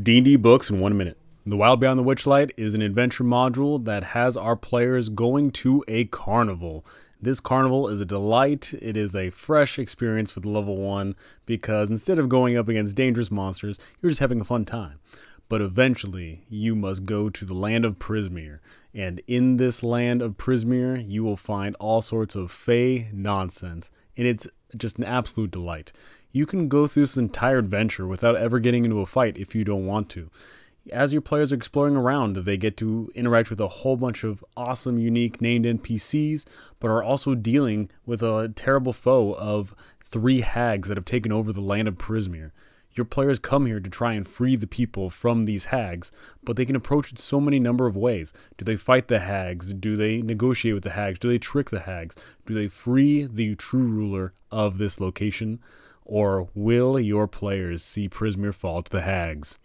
D&D books in one minute. The Wild Beyond the Witchlight is an adventure module that has our players going to a carnival. This carnival is a delight. It is a fresh experience with level 1 because instead of going up against dangerous monsters, you're just having a fun time. But eventually, you must go to the land of Prismeer. And in this land of Prismeer, you will find all sorts of fey nonsense. And it's just an absolute delight you can go through this entire adventure without ever getting into a fight if you don't want to. As your players are exploring around, they get to interact with a whole bunch of awesome, unique named NPCs, but are also dealing with a terrible foe of three hags that have taken over the land of Prismeer. Your players come here to try and free the people from these hags, but they can approach it so many number of ways. Do they fight the hags? Do they negotiate with the hags? Do they trick the hags? Do they free the true ruler of this location? Or will your players see Prismeer fall to the hags?